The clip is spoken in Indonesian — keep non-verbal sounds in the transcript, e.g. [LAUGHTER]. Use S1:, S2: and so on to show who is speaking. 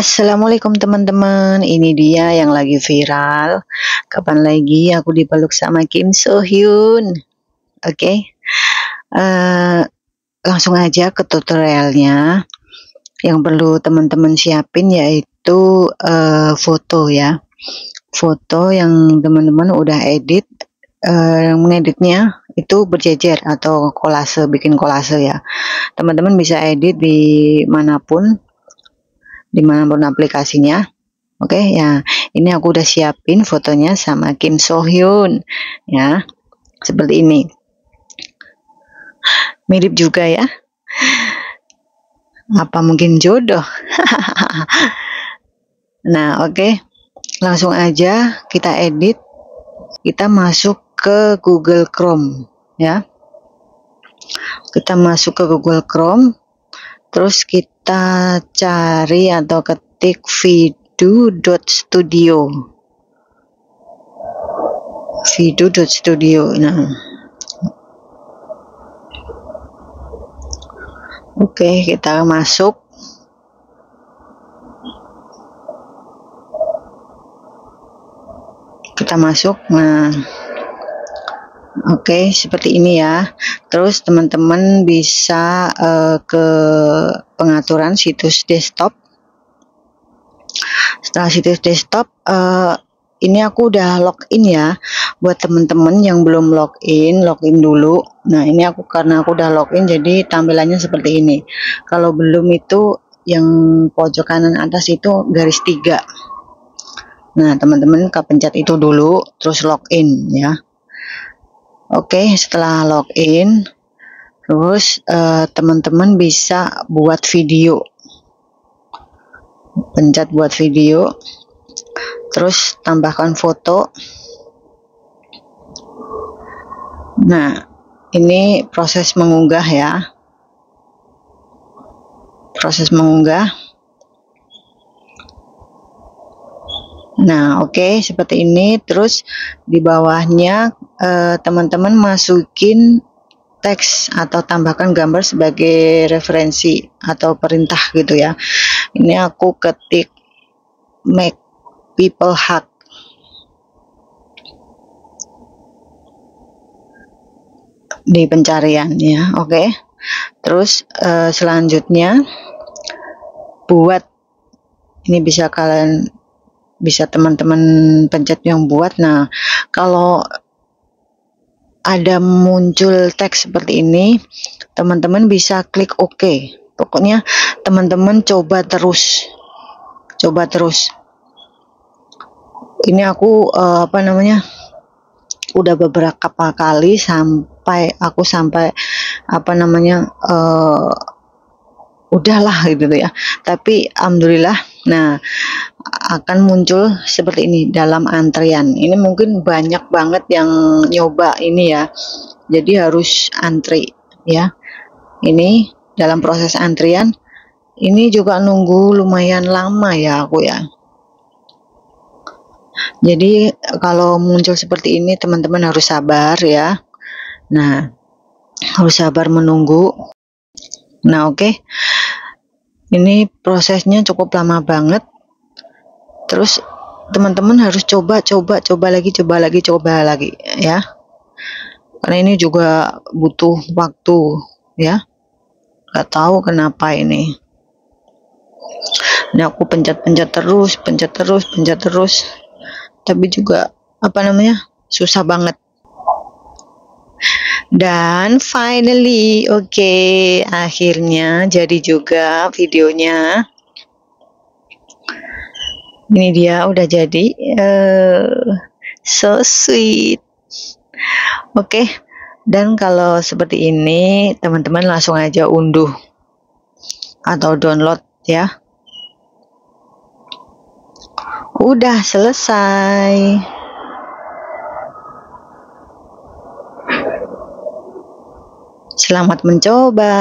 S1: Assalamualaikum teman-teman, ini dia yang lagi viral. Kapan lagi aku dipeluk sama Kim So Hyun? Oke, okay? uh, eh, langsung aja ke tutorialnya. Yang perlu teman-teman siapin yaitu uh, foto ya, foto yang teman-teman udah edit. Uh, yang mengeditnya itu berjejer atau kolase, bikin kolase ya. Teman-teman bisa edit di mana pun di mana pun aplikasinya. Oke okay, ya. Ini aku udah siapin fotonya sama Kim So Hyun ya. Seperti ini. Mirip juga ya. Apa mungkin jodoh? [LAUGHS] Nah oke. Okay. langsung aja kita edit. Kita masuk ke Google Chrome ya. Kita masuk ke Google Chrome terus kita cari atau ketik video.studio video.studio nah. Oke kita masuk. Kita masuk. Nah Oke, seperti ini ya. Terus teman-teman bisa uh, ke pengaturan situs desktop. Setelah situs desktop, uh, ini aku udah login ya. Buat teman-teman yang belum login, login dulu. Nah, ini aku karena aku udah login jadi tampilannya seperti ini. Kalau belum itu yang pojok kanan atas itu garis tiga. Nah, teman-teman kepencet itu dulu, terus login ya. Oke, setelah login, terus uh, teman-teman bisa buat video. Pencet buat video, terus tambahkan foto. Nah, ini proses mengunggah ya. Proses mengunggah. Nah, oke okay, seperti ini. Terus di bawahnya eh, teman-teman uh, masukin teks atau tambahkan gambar sebagai referensi atau perintah gitu ya. Ini aku ketik make people hug. di pencarian ya, oke. Okay. Terus uh, selanjutnya buat ini bisa kalian bisa teman-teman pencet yang buat nah kalau ada muncul teks seperti ini teman-teman bisa klik OK. Pokoknya teman-teman coba terus coba terus. Ini aku uh, apa namanya udah beberapa kali sampai aku sampai apa namanya uh, udahlah gitu ya. Tapi alhamdulillah nah akan muncul seperti ini dalam antrian. Ini mungkin banyak banget yang nyoba ini ya. Jadi harus antri ya. Ini dalam proses antrian ini juga nunggu lumayan lama ya aku ya. Jadi kalau muncul seperti ini teman-teman harus sabar ya. Nah, harus sabar menunggu. Nah, oke. Okay. Ini prosesnya cukup lama banget. Terus teman-teman harus coba coba coba lagi coba lagi coba lagi ya. Karena ini juga butuh waktu ya. Nggak tahu kenapa ini. Ini aku pencet-pencet terus pencet terus pencet terus. Tapi juga apa namanya susah banget dan finally oke okay, akhirnya jadi juga videonya. Ini dia udah jadi uh, so sweet. Oke okay. dan kalau seperti ini teman-teman langsung aja unduh atau download ya. Udah selesai selamat mencoba